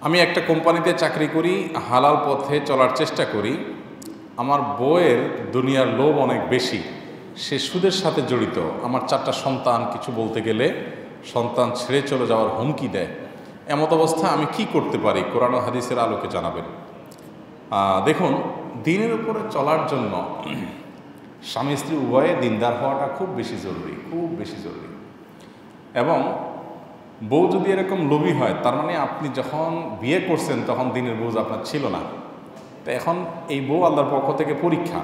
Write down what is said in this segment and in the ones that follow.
আমি একটা কোম্পানিতে চাকরি করি, হালাল পথে চলার চেষ্টা করি। আমার বউয়ের দুনিয়ার লোভ অনেক বেশি। সে সুদের সাথে জড়িত। আমার চারটা সন্তান, কিছু বলতে গেলে সন্তান ছেড়ে চলে যাওয়ার হুমকি দেয়। এমত অবস্থা আমি কি করতে পারি? কোরআন হাদিসের আলোকে জানাবেন। দেখুন, দিনের উপরে চলার জন্য স্বামী স্ত্রী উভয়ে দিনদার হওয়াটা খুব বেশি জরুরি, খুব বেশি জরুরি। এবং বউ যদি এরকম লোভী হয়, তার মানে আপনি যখন বিয়ে করছেন, তখন দিনের বোঝ আপনার ছিল না। তো এখন এই বউ আল্লাহর পক্ষ থেকে পরীক্ষা।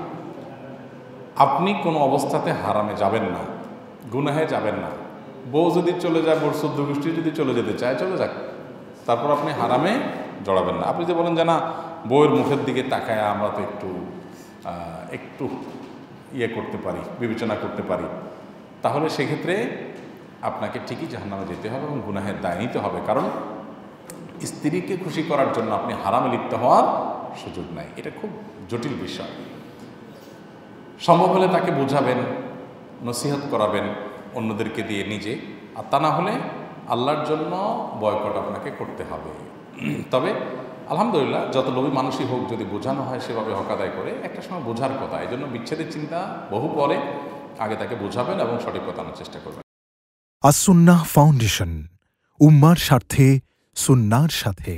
আপনি কোনো অবস্থাতে হারামে যাবেন না, গুনাহে যাবেন না। বউ যদি চলে যায়, বোর শুদ্ধ গোষ্ঠী যদি চলে যেতে চায়, চলে যাক। তারপর আপনি হারামে জড়াবেন না। আপনি যে বলেন যে, না, বউয়ের মুখের দিকে তাকায় আমরা তো একটু একটু ইয়ে করতে পারি, বিবেচনা করতে পারি। তাহলে সেক্ষেত্রে আপনাকে ঠিকই জাহান্নামে যেতে হবে এবং গুনাহের দায় নিতে হবে। কারণ স্ত্রীকে খুশি করার জন্য আপনি হারামে লিপ্ত হওয়ার সুযোগ নাই। এটা খুব জটিল বিষয়। সম্ভব হলে তাকে বোঝাবেন, নসিহত করাবেন অন্যদেরকে দিয়ে নিজে। আর তা না হলে আল্লাহর জন্য বয়কট আপনাকে করতে হবে। তবে আলহামদুলিল্লাহ, যত লোভী মানুষই হোক যদি বোঝানো হয় সেভাবে হক আদায় করে, একটা সময় বোঝার কথা। এই জন্য বিচ্ছেদের চিন্তা বহু পরে আগে তাকে বোঝাবেন এবং সঠিক কথা আনার চেষ্টা করবেন। আসুন্নাহ ফাউন্ডেশন উম্মার স্বার্থে সুন্নার সাথে